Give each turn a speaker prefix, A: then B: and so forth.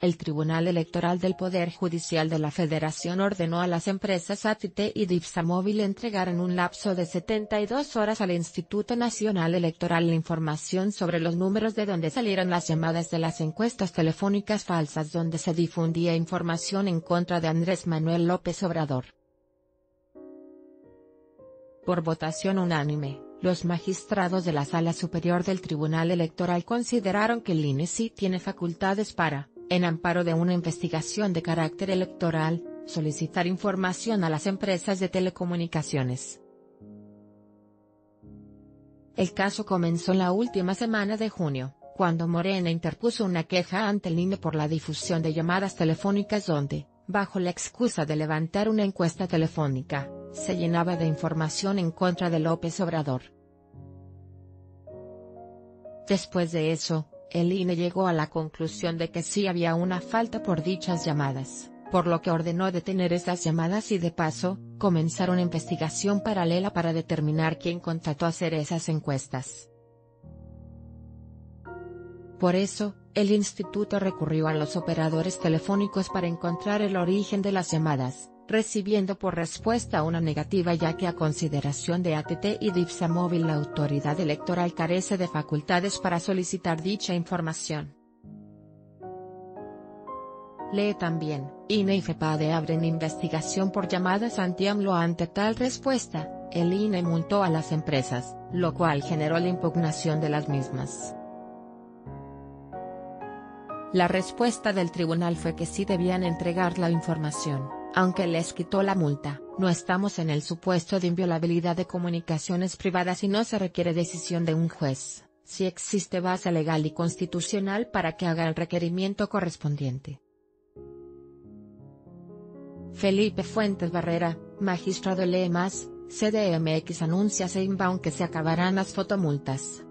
A: el Tribunal Electoral del Poder Judicial de la Federación ordenó a las empresas ATT y Dipsamóvil entregar en un lapso de 72 horas al Instituto Nacional Electoral la información sobre los números de donde salieron las llamadas de las encuestas telefónicas falsas donde se difundía información en contra de Andrés Manuel López Obrador. Por votación unánime, los magistrados de la Sala Superior del Tribunal Electoral consideraron que el INE tiene facultades para en amparo de una investigación de carácter electoral, solicitar información a las empresas de telecomunicaciones. El caso comenzó la última semana de junio, cuando Morena interpuso una queja ante el INE por la difusión de llamadas telefónicas donde, bajo la excusa de levantar una encuesta telefónica, se llenaba de información en contra de López Obrador. Después de eso, el INE llegó a la conclusión de que sí había una falta por dichas llamadas, por lo que ordenó detener esas llamadas y de paso, comenzar una investigación paralela para determinar quién contrató hacer esas encuestas. Por eso, el instituto recurrió a los operadores telefónicos para encontrar el origen de las llamadas, recibiendo por respuesta una negativa ya que a consideración de ATT y Dipsamóvil la autoridad electoral carece de facultades para solicitar dicha información. Lee también, INE y FEPADE abren investigación por llamadas anti-AMLO ante tal respuesta, el INE multó a las empresas, lo cual generó la impugnación de las mismas. La respuesta del tribunal fue que sí debían entregar la información aunque les quitó la multa, no estamos en el supuesto de inviolabilidad de comunicaciones privadas y no se requiere decisión de un juez, si existe base legal y constitucional para que haga el requerimiento correspondiente. Felipe Fuentes Barrera, magistrado lee más, CDMX anuncia Seinbaum que se acabarán las fotomultas.